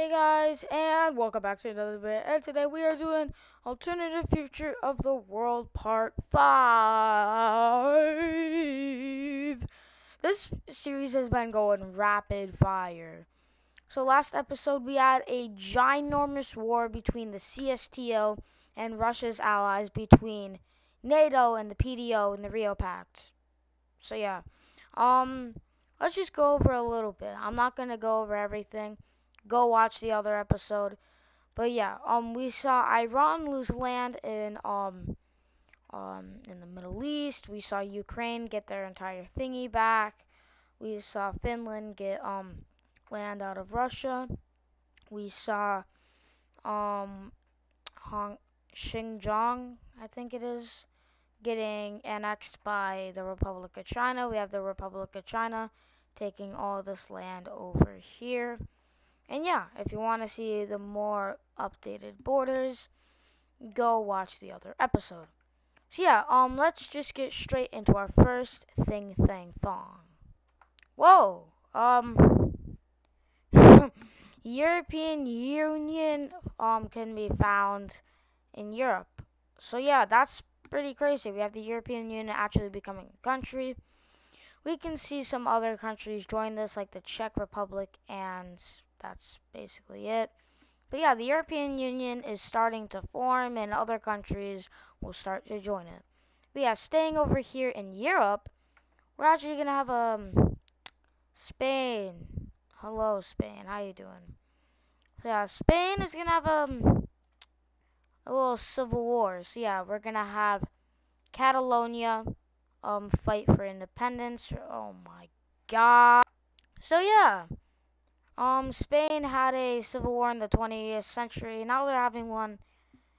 Hey guys, and welcome back to another bit. And today we are doing Alternative Future of the World Part 5. This series has been going rapid fire. So, last episode we had a ginormous war between the CSTO and Russia's allies between NATO and the PDO and the Rio Pact. So, yeah. Um, let's just go over a little bit. I'm not going to go over everything go watch the other episode. But yeah, um, we saw Iran lose land in um, um, in the Middle East. We saw Ukraine get their entire thingy back. We saw Finland get um land out of Russia. We saw um Hong Xinjiang, I think it is, getting annexed by the Republic of China. We have the Republic of China taking all this land over here. And yeah, if you want to see the more updated borders, go watch the other episode. So yeah, um, let's just get straight into our first thing, thing, thong. Whoa, um, European Union um can be found in Europe. So yeah, that's pretty crazy. We have the European Union actually becoming a country. We can see some other countries join this, like the Czech Republic and that's basically it. But yeah, the European Union is starting to form and other countries will start to join it. But yeah, staying over here in Europe, we're actually going to have um Spain. Hello Spain, how you doing? So yeah, Spain is going to have um a little civil war. So yeah, we're going to have Catalonia um fight for independence. Oh my god. So yeah, um, Spain had a civil war in the 20th century. Now they're having one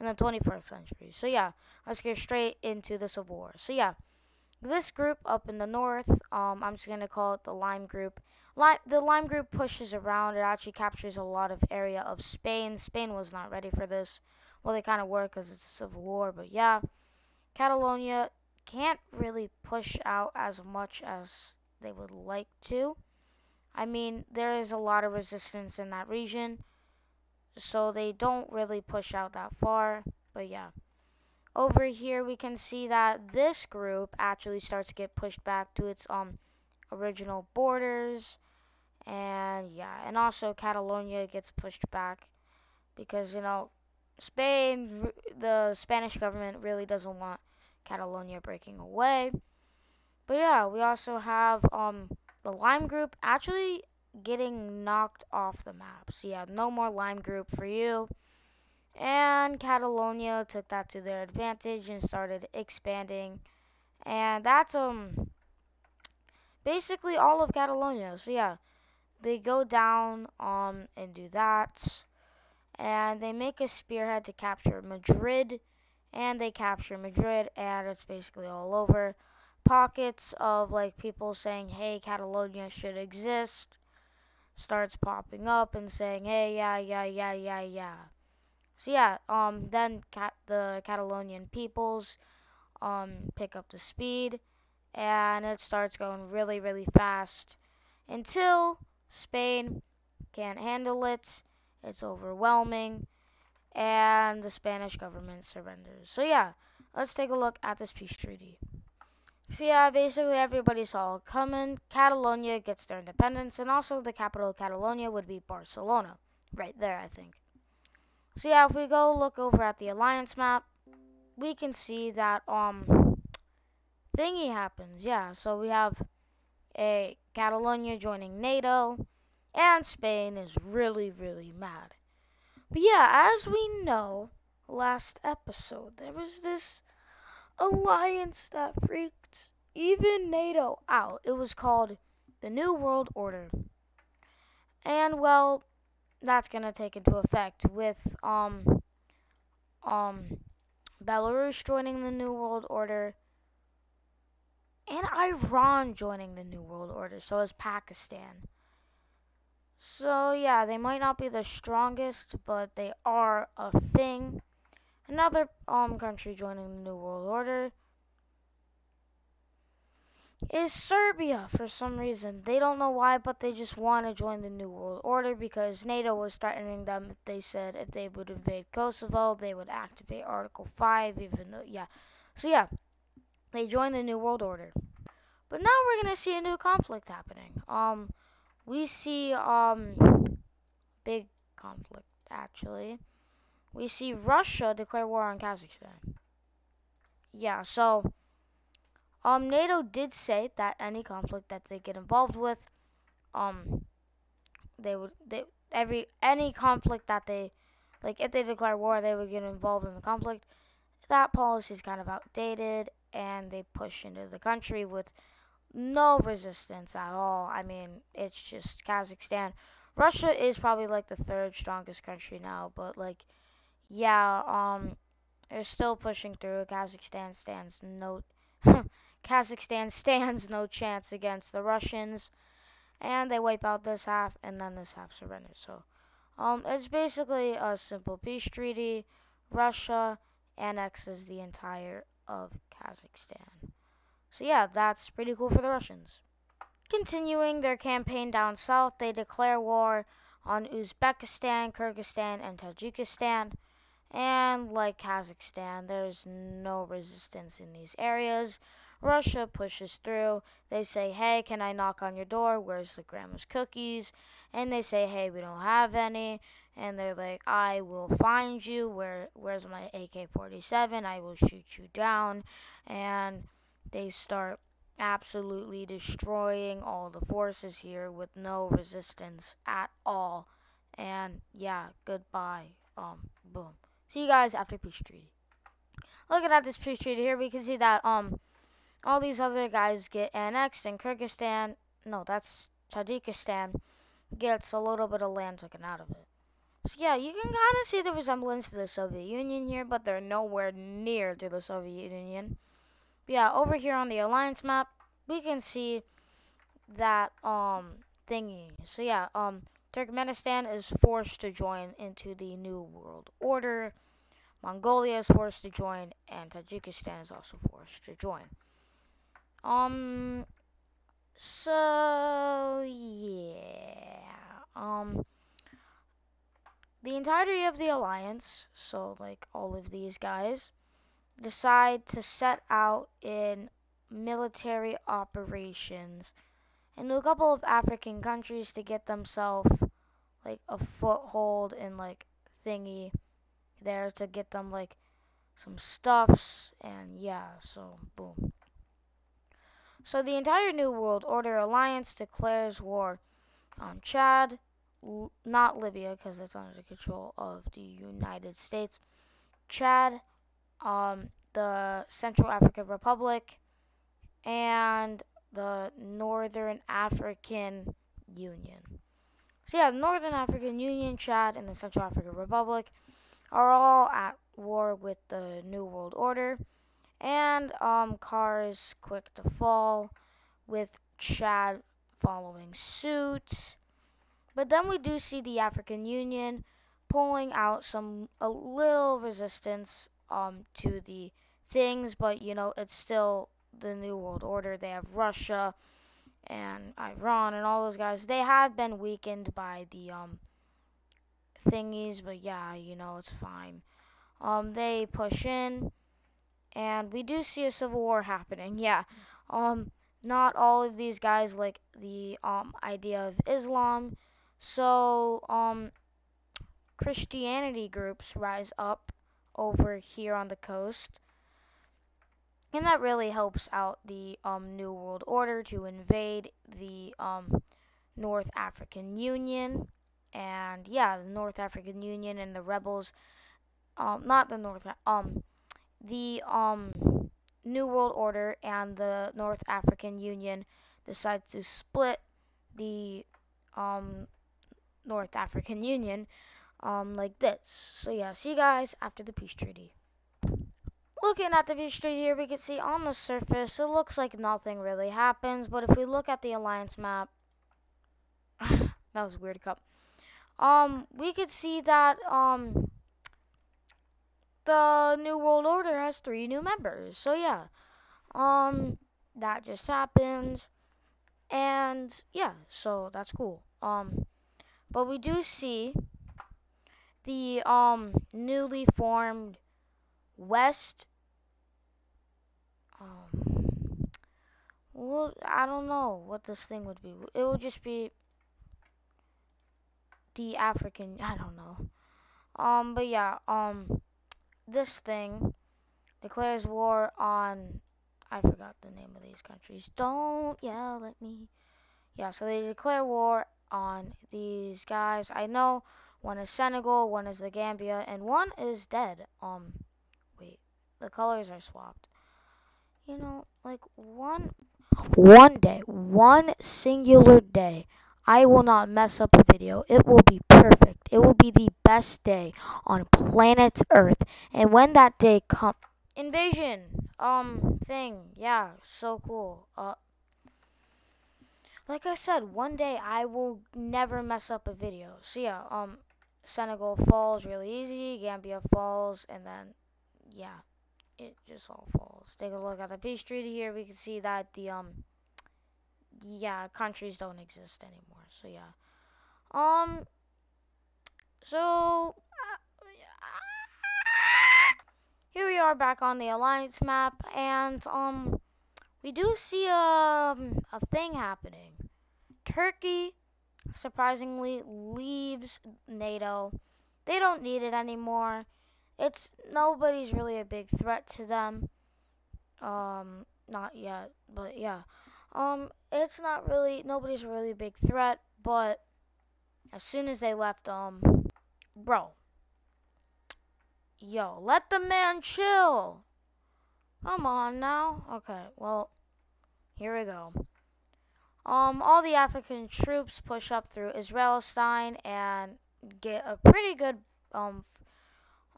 in the 21st century. So yeah, let's get straight into the civil war. So yeah, this group up in the north, um, I'm just gonna call it the Lime Group. The Lime Group pushes around. It actually captures a lot of area of Spain. Spain was not ready for this. Well, they kind of were because it's a civil war, but yeah, Catalonia can't really push out as much as they would like to. I mean, there is a lot of resistance in that region, so they don't really push out that far, but yeah. Over here, we can see that this group actually starts to get pushed back to its um original borders, and yeah, and also Catalonia gets pushed back because, you know, Spain, the Spanish government really doesn't want Catalonia breaking away. But yeah, we also have um the Lime Group actually getting knocked off the map. So yeah, no more Lime Group for you. And Catalonia took that to their advantage and started expanding. And that's um basically all of Catalonia. So yeah, they go down um and do that. And they make a spearhead to capture Madrid. And they capture Madrid and it's basically all over pockets of like people saying, "Hey, Catalonia should exist," starts popping up and saying, "Hey, yeah, yeah, yeah, yeah, yeah." So yeah, um, then cat the Catalonian peoples um pick up the speed, and it starts going really, really fast until Spain can't handle it. It's overwhelming, and the Spanish government surrenders. So yeah, let's take a look at this peace treaty. So yeah, basically everybody saw it coming. Catalonia gets their independence, and also the capital of Catalonia would be Barcelona, right there, I think. So yeah, if we go look over at the alliance map, we can see that um thingy happens. Yeah, so we have a Catalonia joining NATO, and Spain is really, really mad. But yeah, as we know, last episode there was this alliance that freaked even NATO out. It was called the New World Order. And well, that's going to take into effect with um um Belarus joining the New World Order and Iran joining the New World Order. So is Pakistan. So yeah, they might not be the strongest, but they are a thing. Another um country joining the New World Order. Is Serbia for some reason. They don't know why, but they just want to join the New World Order because NATO was threatening them. They said if they would invade Kosovo, they would activate Article 5, even though, yeah. So, yeah, they joined the New World Order. But now we're going to see a new conflict happening. Um, we see, um, big conflict, actually. We see Russia declare war on Kazakhstan. Yeah, so um, NATO did say that any conflict that they get involved with, um, they would they every any conflict that they like if they declare war, they would get involved in the conflict. That policy is kind of outdated, and they push into the country with no resistance at all. I mean, it's just Kazakhstan. Russia is probably like the third strongest country now, but like, yeah, um, they're still pushing through. Kazakhstan stands no Kazakhstan stands no chance against the Russians, and they wipe out this half, and then this half surrenders. So, um, it's basically a simple peace treaty. Russia annexes the entire of Kazakhstan. So yeah, that's pretty cool for the Russians. Continuing their campaign down south, they declare war on Uzbekistan, Kyrgyzstan, and Tajikistan. And like Kazakhstan, there's no resistance in these areas. Russia pushes through. They say, hey, can I knock on your door? Where's the grandma's cookies? And they say, hey, we don't have any. And they're like, I will find you. Where, where's my AK-47? I will shoot you down. And they start absolutely destroying all the forces here with no resistance at all. And yeah, goodbye. Um, boom. See you guys after peace treaty. Looking at this peace treaty here, we can see that um all these other guys get annexed, and Kyrgyzstan, no, that's Tajikistan, gets a little bit of land taken out of it. So yeah, you can kind of see the resemblance to the Soviet Union here, but they're nowhere near to the Soviet Union. But yeah, over here on the alliance map, we can see that um thingy. So yeah, um Turkmenistan is forced to join into the New World Order. Mongolia is forced to join, and Tajikistan is also forced to join. Um, so yeah, um, the entirety of the alliance, so like all of these guys, decide to set out in military operations into a couple of African countries to get themselves like a foothold in like thingy there to get them like some stuffs and yeah, so boom. So the entire New World Order alliance declares war on Chad, not Libya because it's under the control of the United States. Chad, um, the Central African Republic, and the Northern African Union. So yeah, the Northern African Union, Chad, and the Central African Republic are all at war with the New World Order and um, cars quick to fall with Chad following suit. But then we do see the African Union pulling out some a little resistance um to the things, but you know it's still the New World Order. They have Russia and Iran and all those guys. They have been weakened by the um thingies, but yeah, you know it's fine. Um, they push in and we do see a civil war happening. Yeah. Um not all of these guys like the um idea of Islam. So um Christianity groups rise up over here on the coast. And that really helps out the um, New World Order to invade the um, North African Union. And yeah, the North African Union and the rebels, um, not the North, um, the um, New World Order and the North African Union decide to split the um, North African Union um, like this. So yeah, see you guys after the peace treaty. Looking at the peace treaty here, we can see on the surface, it looks like nothing really happens. But if we look at the alliance map, that was a weird cup. Um, we could see that um the New World Order has three new members. So yeah. Um that just happened. And yeah, so that's cool. Um, but we do see the um newly formed West. Um, well, I don't know what this thing would be. It would just be the African. I don't know. Um, but yeah. Um, this thing declares war on. I forgot the name of these countries. Don't yell at me. Yeah, so they declare war on these guys. I know one is Senegal, one is the Gambia, and one is dead. Um, wait, the colors are swapped. You know, like one, one day, one singular day, I will not mess up a video. It will be perfect. It will be the best day on planet Earth. And when that day comes, invasion, um, thing, yeah, so cool. Uh, like I said, one day I will never mess up a video. So yeah, um, Senegal falls really easy, Gambia falls, and then, yeah, it just all falls. Take a look at the peace treaty here. We can see that the, um, yeah, countries don't exist anymore. So yeah, um, so uh, here we are back on the alliance map, and um, we do see um a thing happening. Turkey surprisingly leaves NATO. They don't need it anymore. It's nobody's really a big threat to them. Um, not yet, but yeah. Um, it's not really nobody's really a big threat, but as soon as they left, um, bro, yo, let the man chill. Come on now. Okay, well, here we go. Um, all the African troops push up through Israelstein and get a pretty good um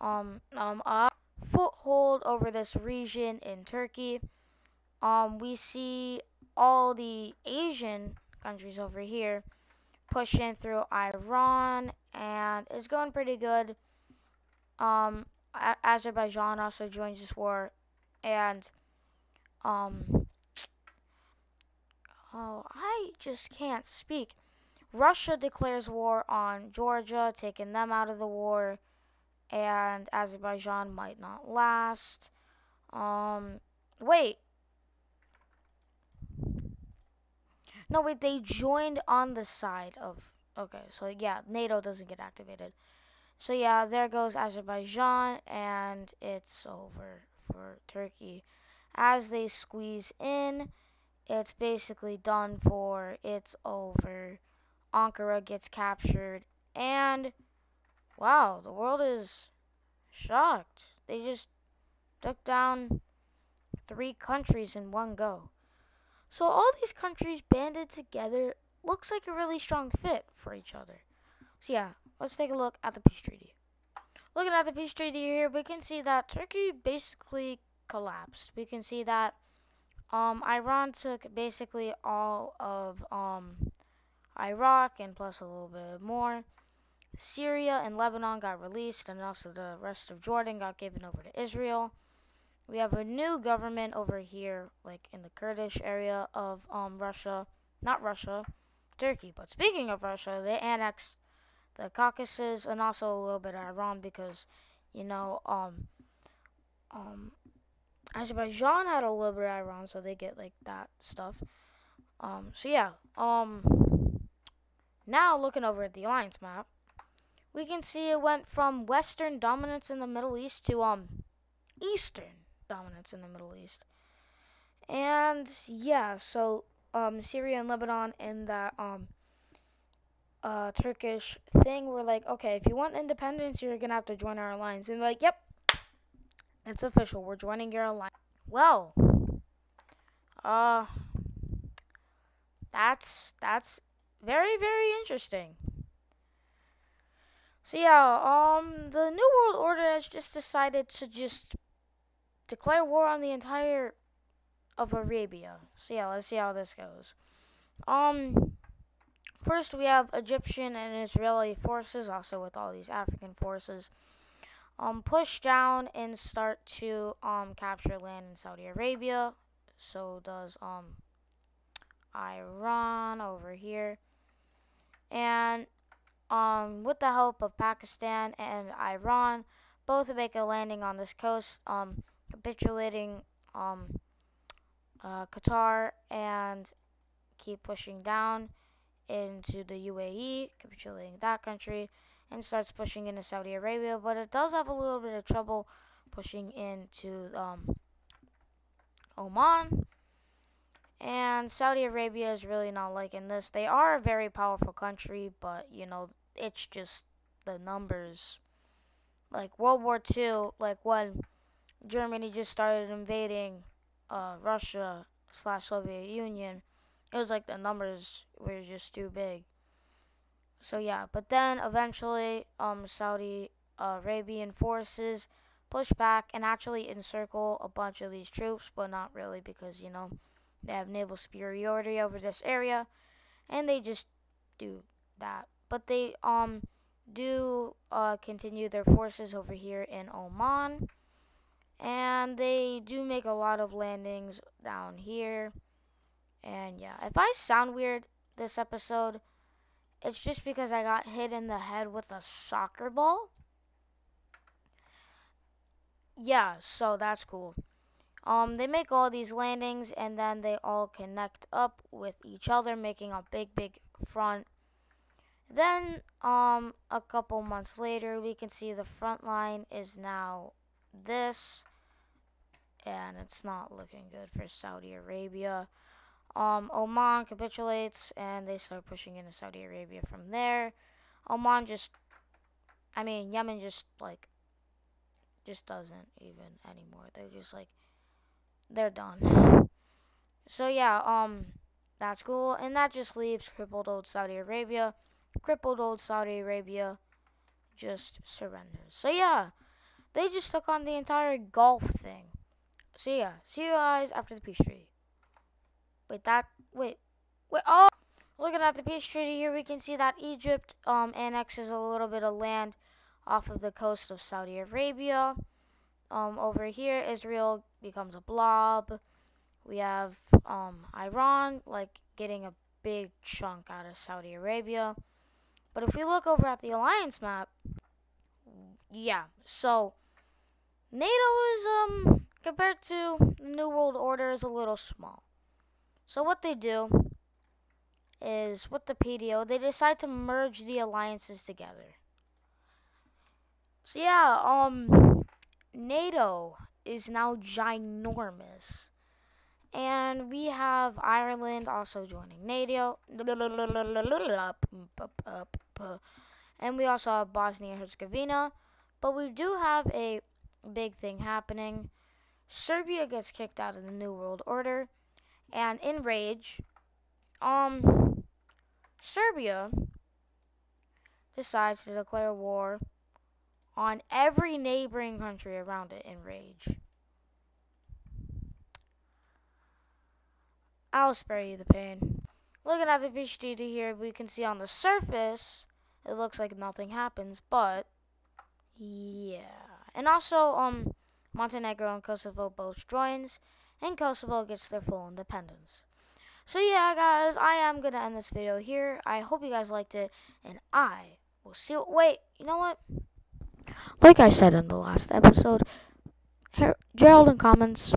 um um foothold over this region in Turkey. Um, we see all the Asian countries over here pushing through Iran, and it's going pretty good. Um, Azerbaijan also joins this war, and um, Oh, I just can't speak. Russia declares war on Georgia, taking them out of the war, and Azerbaijan might not last. Um, wait. No, wait, they joined on the side of. Okay, so yeah, NATO doesn't get activated. So yeah, there goes Azerbaijan, and it's over for Turkey as they squeeze in it's basically done for. It's over. Ankara gets captured. And, wow, the world is shocked. They just took down three countries in one go. So all these countries banded together looks like a really strong fit for each other. So yeah, let's take a look at the peace treaty. Looking at the peace treaty here, we can see that Turkey basically collapsed. We can see that um, Iran took basically all of um, Iraq and plus a little bit more. Syria and Lebanon got released, and also the rest of Jordan got given over to Israel. We have a new government over here, like in the Kurdish area of um, Russia. Not Russia, Turkey. But speaking of Russia, they annexed the Caucasus and also a little bit of Iran because, you know, um, um, Azerbaijan had a little bit of Iran, so they get like that stuff. Um, so yeah. Um, now looking over at the alliance map, we can see it went from Western dominance in the Middle East to um, Eastern dominance in the Middle East. And yeah, so um, Syria and Lebanon in that um, uh, Turkish thing were like, okay, if you want independence, you're gonna have to join our alliance. And like, yep, it's official. We're joining your alliance. Well, uh, that's that's very very interesting. So yeah, um, the New World Order has just decided to just declare war on the entire of Arabia. So yeah, let's see how this goes. Um, first we have Egyptian and Israeli forces, also with all these African forces um, push down and start to um, capture land in Saudi Arabia. So does um Iran over here. And um with the help of Pakistan and Iran, both make a landing on this coast, um capitulating um uh, Qatar and keep pushing down into the UAE, capitulating that country, and starts pushing into Saudi Arabia. But it does have a little bit of trouble pushing into um, Oman. And Saudi Arabia is really not liking this. They are a very powerful country, but you know, it's just the numbers. Like World War II, like when Germany just started invading uh, Russia slash Soviet Union, it was like the numbers were just too big. So yeah, but then eventually, um, Saudi Arabian forces push back and actually encircle a bunch of these troops, but not really because you know they have naval superiority over this area, and they just do that. But they um do uh, continue their forces over here in Oman, and they do make a lot of landings down here. And yeah, if I sound weird this episode, it's just because I got hit in the head with a soccer ball. Yeah, so that's cool. Um, they make all these landings and then they all connect up with each other, making a big, big front. Then, um, a couple months later, we can see the front line is now this, and it's not looking good for Saudi Arabia. Um, Oman capitulates and they start pushing into Saudi Arabia from there. Oman just, I mean, Yemen just like, just doesn't even anymore. They're just like, they're done. So yeah, um, that's cool, and that just leaves crippled old Saudi Arabia. Crippled old Saudi Arabia just surrenders. So yeah, they just took on the entire Gulf thing. So yeah, see you guys after the peace treaty. Wait, that wait, wait. Oh, looking at the peace treaty here, we can see that Egypt um annexes a little bit of land off of the coast of Saudi Arabia. Um, over here, Israel becomes a blob. We have um, Iran like getting a big chunk out of Saudi Arabia. But if we look over at the alliance map, yeah, so NATO is um compared to the New World Order is a little small. So what they do is with the PDO, they decide to merge the alliances together. So yeah, um NATO is now ginormous. And we have Ireland also joining NATO. And we also have Bosnia Herzegovina. But we do have a big thing happening. Serbia gets kicked out of the New World Order. And in rage, um, Serbia decides to declare war on every neighboring country around it in rage. I'll spare you the pain. Looking at the treaty here, we can see on the surface, it looks like nothing happens, but yeah. And also, um, Montenegro and Kosovo both joins, and Kosovo gets their full independence. So yeah, guys, I am gonna end this video here. I hope you guys liked it, and I will see. You. Wait, you know what? Like I said in the last episode, Her Gerald in comments,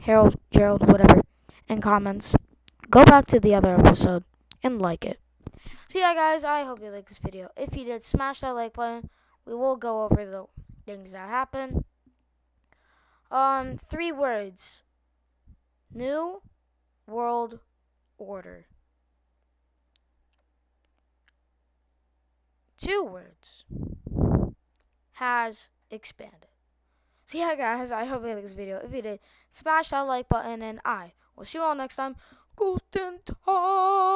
Harold, Gerald, whatever, in comments, go back to the other episode and like it. So yeah, guys, I hope you liked this video. If you did, smash that like button. We will go over the things that happen. Um, three words. New World Order. Two words has expanded. So yeah, guys, I hope you liked this video. If you did, smash that like button, and I will see you all next time. And Talk!